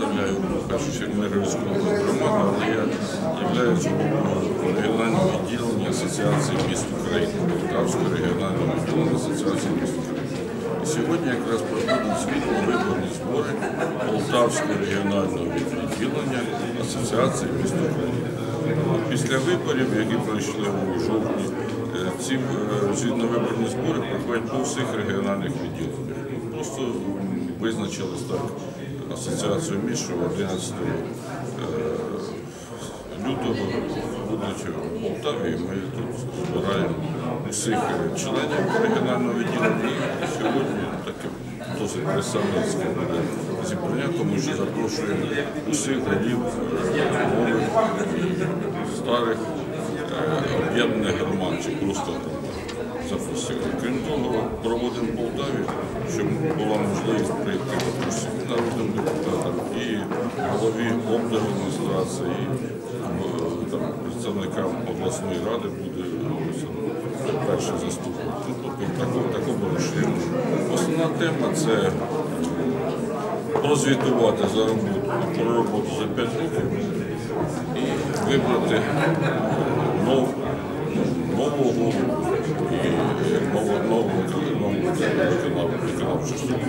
представляю в першу чергу Миргородську громаду, але я являюсь головою регіонального відділення Асоціації міст України, Полтавського регіонального відділення Асоціації міст України. І сьогодні якраз проходять світло-виборні збори Полтавського регіонального відділення Асоціації міст України. Після виборів, які пройшли у жовтні, е, ці е, звітно-виборні збори проходять по всіх регіональних відділеннях. Просто м, визначилось так асоціацію що 11 е, лютого будуть у Полтаві, ми тут збираємо усіх членів регіонального відділення. І сьогодні таке досить представницьке буде зібрання, тому що запрошуємо усіх голів е, старих е, об'єднаних громад чи просто запросили. Проводимо в Полтаві, щоб була можливість прийти і народним депутатам, і голові облдержадміністрації, і е, представникам обласної ради буде е, перший заступник. Тобто такого, такого рішення. Основна тема це прозвітувати за роботу, про роботу за 5 років і вибрати нов, нового голову і нову, нову виконав- виконавчу саме.